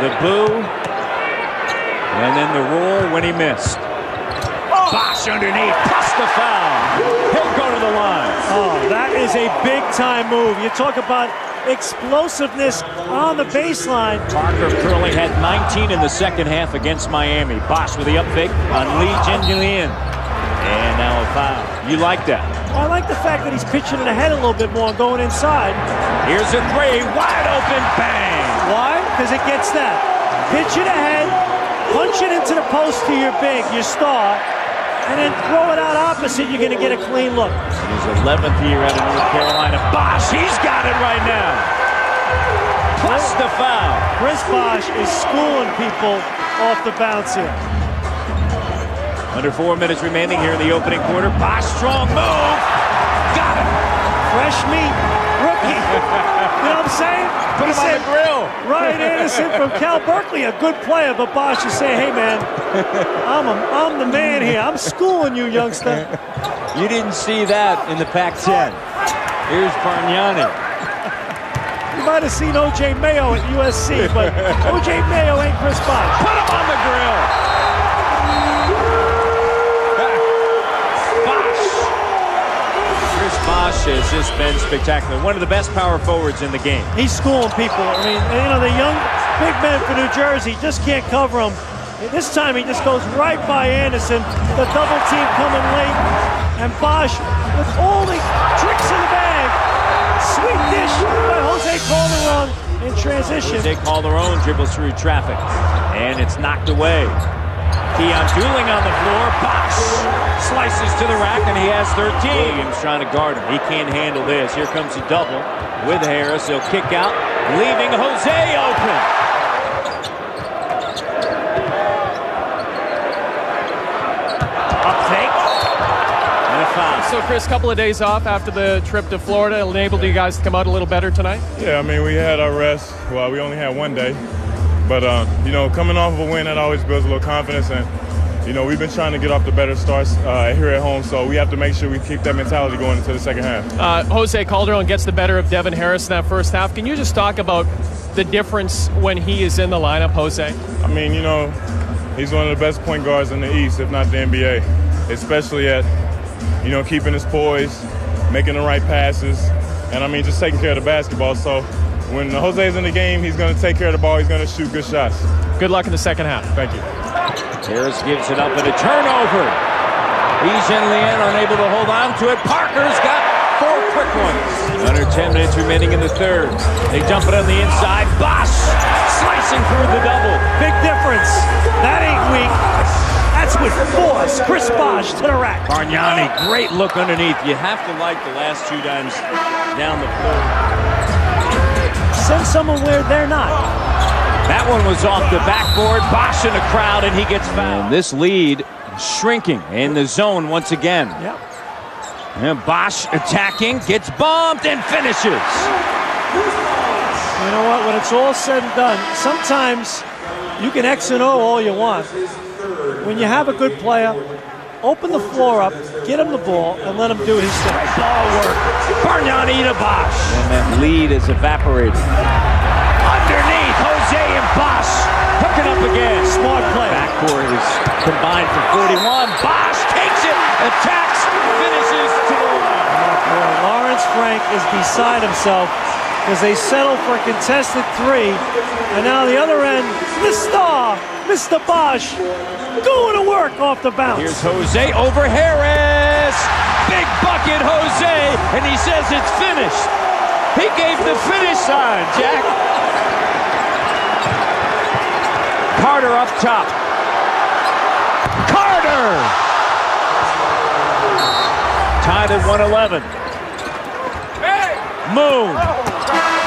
The boo. And then the roar when he missed. Bosh underneath, plus the foul. He'll go to the line. Oh, that is a big-time move. You talk about explosiveness on the baseline. Parker Curling had 19 in the second half against Miami. Bosh with the up fake on Yi Jianlian. And now a foul. You like that? I like the fact that he's pitching it ahead a little bit more and going inside. Here's a three, wide open, bang! Why? Because it gets that. Pitch it ahead, punch it into the post to your big, your star, and then throw it out opposite, you're going to get a clean look. His 11th year out of North Carolina. Bosh, he's got it right now. Plus the foul. Chris Bosh is schooling people off the bounce here. Under four minutes remaining here in the opening quarter. Bosh, strong move. Got it. Fresh meat, rookie. you know what I'm saying? Put him on the grill. Ryan Anderson from Cal Berkeley, a good player, but Bosh is saying, hey, man, I'm, a, I'm the man here. I'm schooling you, youngster. You didn't see that in the Pac-10. Here's Bargnani. You might have seen O.J. Mayo at USC, but O.J. Mayo ain't Chris Bosh. Has just been spectacular. One of the best power forwards in the game. He's schooling people. I mean, you know, the young big men for New Jersey just can't cover him. This time he just goes right by Anderson. The double team coming late. And Bosh with all the tricks in the bag. Sweet dish by Jose Calderon in transition. Jose Calderon dribbles through traffic. And it's knocked away. Keyon Dooling on the floor. Bosh slices to the rack, and he has 13. Williams trying to guard him. He can't handle this. Here comes a double with Harris. He'll kick out, leaving Jose open. Up fake. And a foul. So, Chris, couple of days off after the trip to Florida enabled you guys to come out a little better tonight? Yeah, I mean, we had our rest. Well, we only had one day. But, uh, you know, coming off of a win, that always builds a little confidence. And, you know, we've been trying to get off the better starts uh, here at home, so we have to make sure we keep that mentality going into the second half. Uh, Jose Calderon gets the better of Devin Harris in that first half. Can you just talk about the difference when he is in the lineup, Jose? I mean, you know, he's one of the best point guards in the East, if not the NBA, especially at, you know, keeping his poise, making the right passes, and I mean, just taking care of the basketball. So when Jose's in the game, he's going to take care of the ball, he's going to shoot good shots. Good luck in the second half. Thank you. Harris gives it up and a turnover. Yi Jianlian unable to hold on to it. Parker's got four quick ones. Under 10 minutes remaining in the third. They dump it on the inside. Bosh slicing through the double. Big difference. That ain't weak. That's with force. Chris Bosh to the rack. Bargnani, oh. great look underneath. You have to like the last two times down the floor. Send someone where they're not. That one was off the backboard. Bosh in the crowd, and he gets fouled. And this lead shrinking in the zone once again. Yep. And Bosh attacking, gets bombed, and finishes. You know what? When it's all said and done, sometimes you can X and O all you want. When you have a good player, open the floor up, get him the ball, and let him do his thing. Ball work. Bargnani to Bosh. And that lead is evaporated. Underneath, Jose and Bosh hooking up again. Smart play. Backcourt is combined for 41. Bosh takes it, attacks, finishes to the line. Lawrence Frank is beside himself because they settled for a contested three. And now the other end, the star, Mr. Bosh, going to work off the bounce. Here's Jose over Harris. Big bucket, Jose, and he says it's finished. He gave the finish sign, Jack. Carter up top. Carter! Tied at 111. Moon. Oh,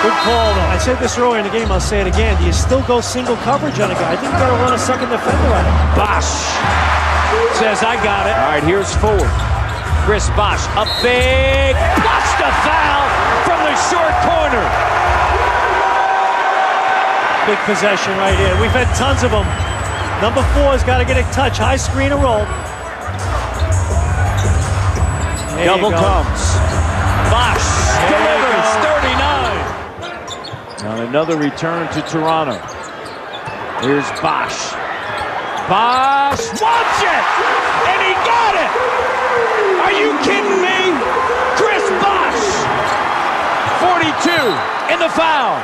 Good call, though. I said this earlier in the game, I'll say it again. Do you still go single coverage on a guy? I think you got to run a second defender on him. Bosh says, I got it. All right, here's four. Chris Bosh up big. Bust a foul from the short corner. Big possession right here. We've had tons of them. Number four's got to get a touch. High screen and roll. There Double comes. Bosh delivers 39. On another return to Toronto. Here's Bosh. Bosh wants it! And he got it! Are you kidding me? Chris Bosh! 42 in the foul.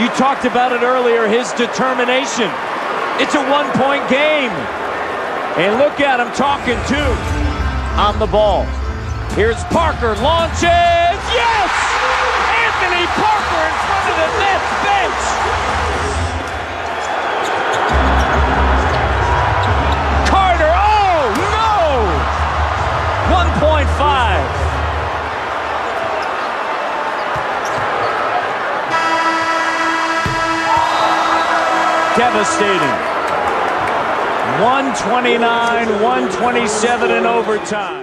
You talked about it earlier, his determination. It's a one-point game. And look at him talking too on the ball. Here's Parker, launches, yes! Anthony Parker in front of the Nets bench. Devastating. 129, 127 in overtime.